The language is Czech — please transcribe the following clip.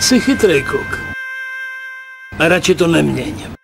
Jsi chytrý kluk. A radši to neměň.